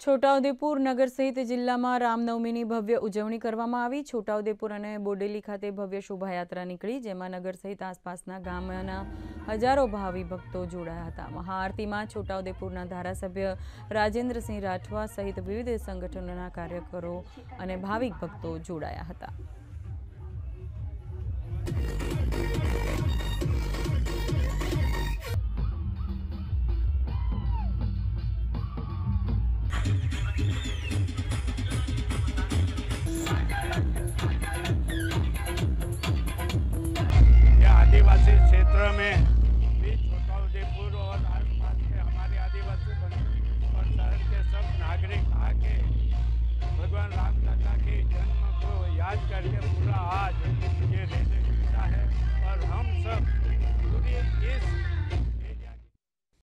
છોટાઉદેપુર નગર સહિત જિલ્લામાં રામનવમીની ભવ્ય ઉજવણી કરવામાં આવી. છોટાઉદેપુર અને બોડેલી ખાતે ભવ્ય શોભાયાત્રા નીકળી, જેમાં નગર સહિત આસપાસના ગામના હજારો ભાવિ ભક્તો જોડાયા હતા. મહાઆરતીમાં છોટાઉદેપુરના ધારાસભ્ય રાજેન્દ્રસિંહ રાઠવા સહિત વિવિધ સંગઠનોના કાર્યકરો અને ભાવિક ભક્તો જોડાયા હતા. आदिवासी बन- और शहर के सब नागरिक आके भगवान राम लला के जन्म को याद करके